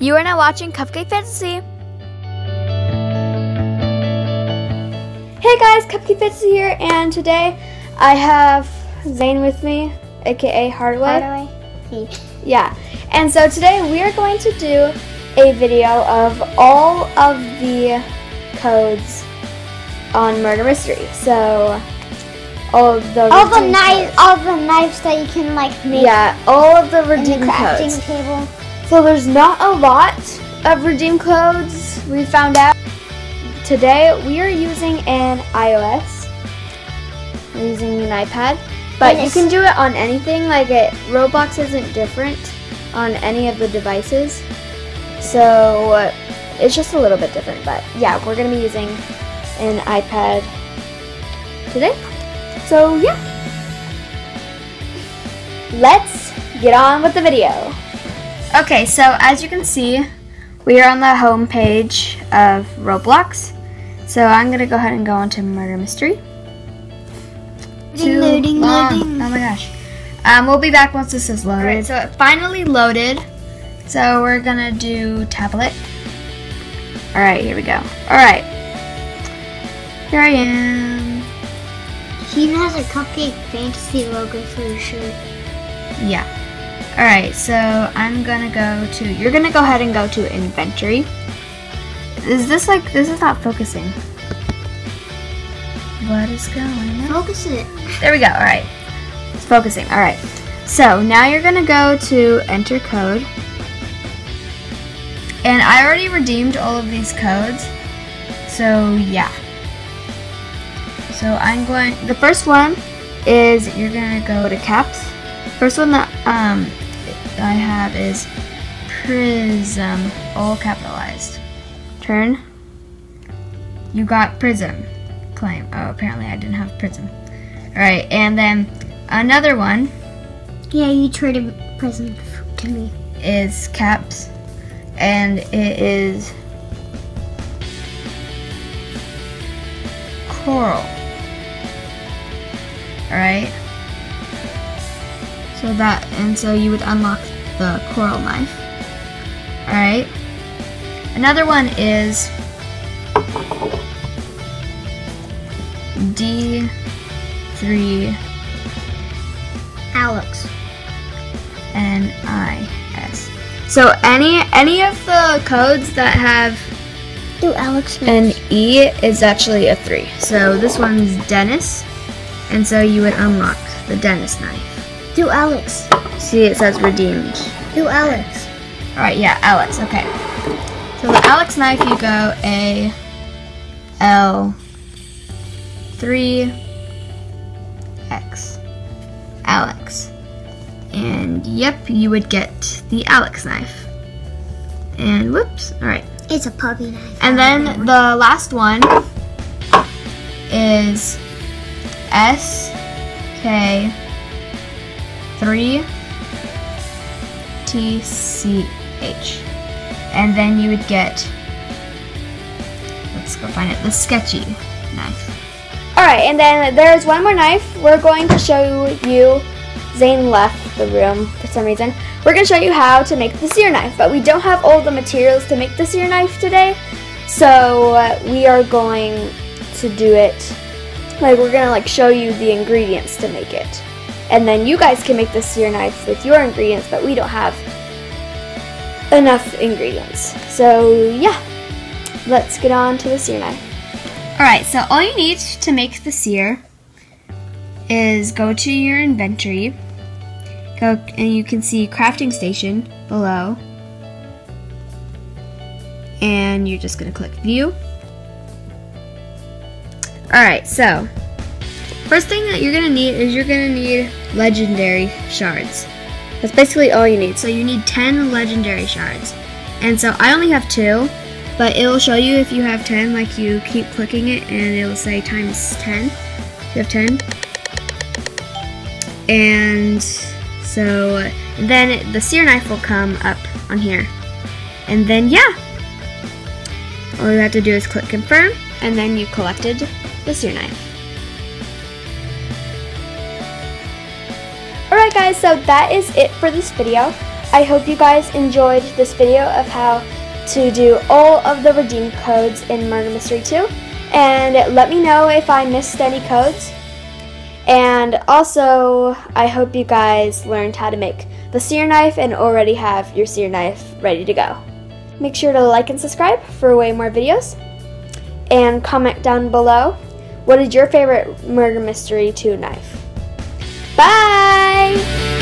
You are now watching Cupcake Fantasy. Hey guys, Cupcake Fantasy here, and today I have Zane with me, aka Hardaway. Hardaway. Yeah, and so today we are going to do a video of all of the codes on Murder Mystery. So all of the All the knives, codes. all the knives that you can like make Yeah, all of the in the crafting codes. table. So there's not a lot of redeem codes we found out. Today we are using an iOS. We're using an iPad. But And you can do it on anything. Like it Roblox isn't different on any of the devices. So uh, it's just a little bit different. But yeah, we're gonna be using an iPad today. So yeah. Let's get on with the video. Okay, so as you can see, we are on the home page of Roblox. So I'm gonna go ahead and go into Murder Mystery. Too loading, long. loading. Oh my gosh. Um, we'll be back once this is loaded. Alright, so it finally loaded. So we're gonna do tablet. Alright, here we go. Alright. Here I am. He even has a cupcake fantasy logo for his shirt. Yeah. Alright, so I'm gonna go to, you're gonna go ahead and go to inventory. Is this like, this is not focusing. What is going on? Focus it. There we go, alright. It's focusing, alright. So now you're gonna go to enter code. And I already redeemed all of these codes. So yeah. So I'm going, the first one is you're gonna go to caps. First one that um, I have is prism, all capitalized. Turn. You got prism. Claim. Oh, apparently I didn't have prism. Alright, and then another one Yeah, you traded Prism to me. is caps, and it is coral. Alright. So that, and so you would unlock the coral knife. Alright. Another one is D3 Alex. N I S. So any any of the codes that have Do Alex an E is actually a three. So this one's Dennis, and so you would unlock the Dennis knife. Do Alex. See, it says redeemed. Do Alex. All right, yeah, Alex. Okay. So the Alex knife, you go A L three X Alex, and yep, you would get the Alex knife. And whoops. All right. It's a puppy knife. And then the last one is S K three T C H. And then you would get let's go find it, the sketchy knife. Alright, and then there's one more knife. We're going to show you Zane left the room for some reason. We're going to show you how to make the seer knife, but we don't have all the materials to make the seer knife today. So uh, we are going to do it like we're going to like show you the ingredients to make it. And then you guys can make the seer knife with your ingredients, but we don't have enough ingredients. So yeah, let's get on to the seer knife. Alright, so all you need to make the sear is go to your inventory, go and you can see crafting station below. And you're just gonna click view. Alright, so first thing that you're gonna need is you're gonna need legendary shards. That's basically all you need. So you need 10 legendary shards. And so I only have two, but it'll show you if you have 10, like you keep clicking it and it'll say times 10. You have 10. And so then the seer knife will come up on here. And then yeah, all you have to do is click confirm and then you collected the sear knife. Alright guys, so that is it for this video. I hope you guys enjoyed this video of how to do all of the redeem codes in Murder Mystery 2. And let me know if I missed any codes. And also, I hope you guys learned how to make the seer knife and already have your seer knife ready to go. Make sure to like and subscribe for way more videos. And comment down below what is your favorite Murder Mystery 2 knife. Bye!